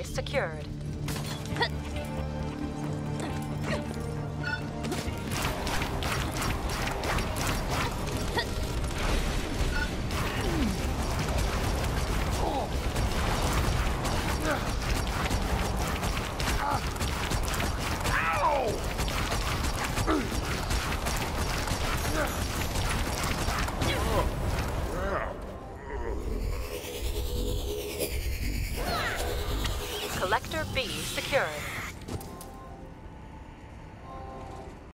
A secured. Collector B secured.